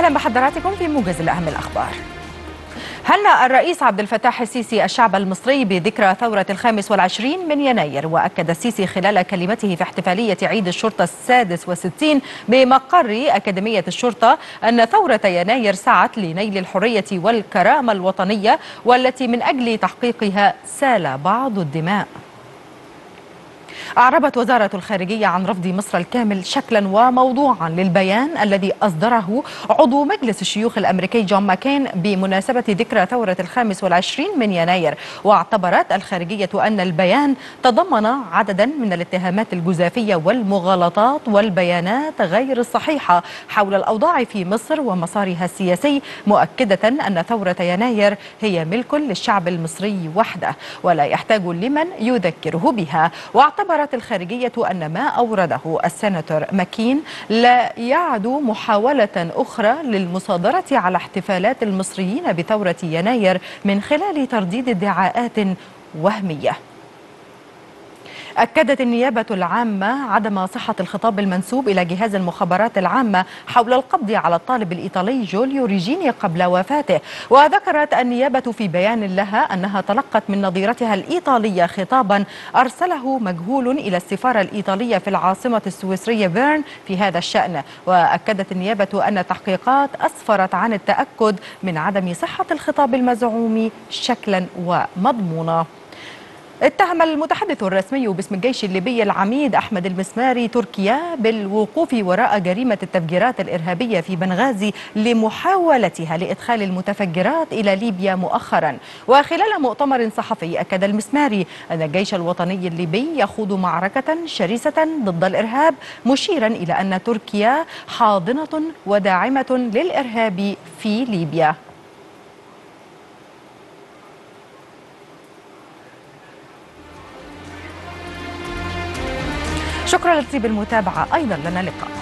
أهلا بحضراتكم في موجز الأهم الأخبار. هنأ الرئيس عبد الفتاح السيسي الشعب المصري بذكرى ثورة الخامس والعشرين من يناير وأكد السيسي خلال كلمته في احتفالية عيد الشرطة السادس والستين بمقر أكاديمية الشرطة أن ثورة يناير سعت لنيل الحرية والكرامة الوطنية والتي من أجل تحقيقها سال بعض الدماء. أعربت وزارة الخارجية عن رفض مصر الكامل شكلا وموضوعا للبيان الذي أصدره عضو مجلس الشيوخ الأمريكي جون ماكين بمناسبة ذكرى ثورة الخامس والعشرين من يناير. واعتبرت الخارجية أن البيان تضمن عددا من الاتهامات الجزافية والمغالطات والبيانات غير الصحيحة حول الأوضاع في مصر ومسارها السياسي مؤكدة أن ثورة يناير هي ملك للشعب المصري وحده ولا يحتاج لمن يذكره بها. واعتبر اعتبرت الخارجية أن ما أورده السيناتور ماكين لا يعد محاولة أخرى للمصادرة على احتفالات المصريين بثورة يناير من خلال ترديد ادعاءات وهمية. أكدت النيابة العامة عدم صحة الخطاب المنسوب إلى جهاز المخابرات العامة حول القبض على الطالب الإيطالي جوليو ريجيني قبل وفاته. وذكرت النيابة في بيان لها أنها تلقت من نظيرتها الإيطالية خطابا أرسله مجهول إلى السفارة الإيطالية في العاصمة السويسرية فيرن في هذا الشأن. وأكدت النيابة أن التحقيقات أسفرت عن التأكد من عدم صحة الخطاب المزعوم شكلا ومضمونا. اتهم المتحدث الرسمي باسم الجيش الليبي العميد أحمد المسماري تركيا بالوقوف وراء جريمة التفجيرات الإرهابية في بنغازي لمحاولتها لإدخال المتفجرات إلى ليبيا مؤخرا. وخلال مؤتمر صحفي أكد المسماري أن الجيش الوطني الليبي يخوض معركة شرسة ضد الإرهاب مشيرا إلى أن تركيا حاضنة وداعمة للإرهاب في ليبيا. شكرا لطيب المتابعة أيضا لنا لقاء.